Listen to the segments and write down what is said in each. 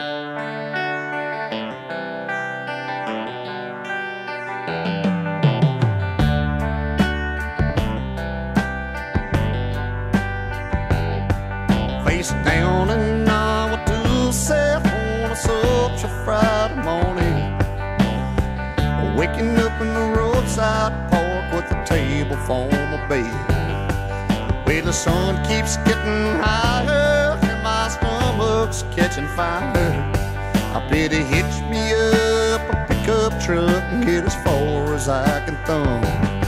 Face down and Agua Dulce on a such a Friday morning. Waking up in the roadside park with a table for my bed. Where the sun keeps getting higher catching fire. I better hitch me up a pickup truck and get as far as I can thumb.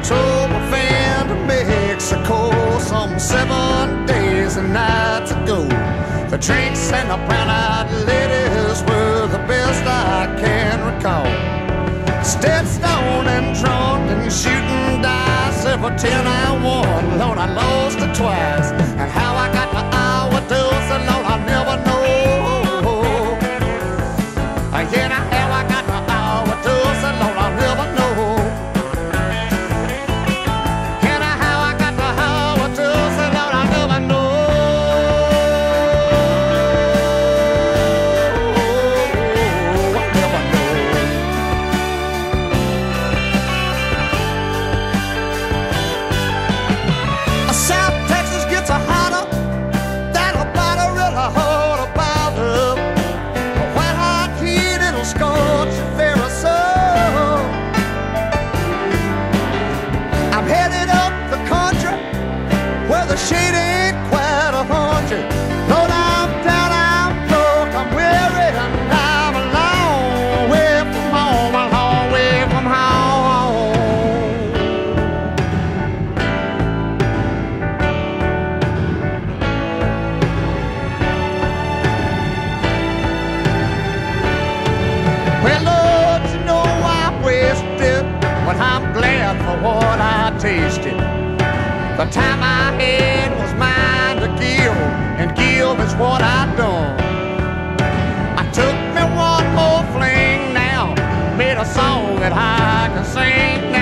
Told my friend to Mexico some seven days and nights ago. The drinks and the brown-eyed ladies every ten what I tasted. The time I had was mine to give, and give is what I've done. I took me one more fling now, made a song that I can sing.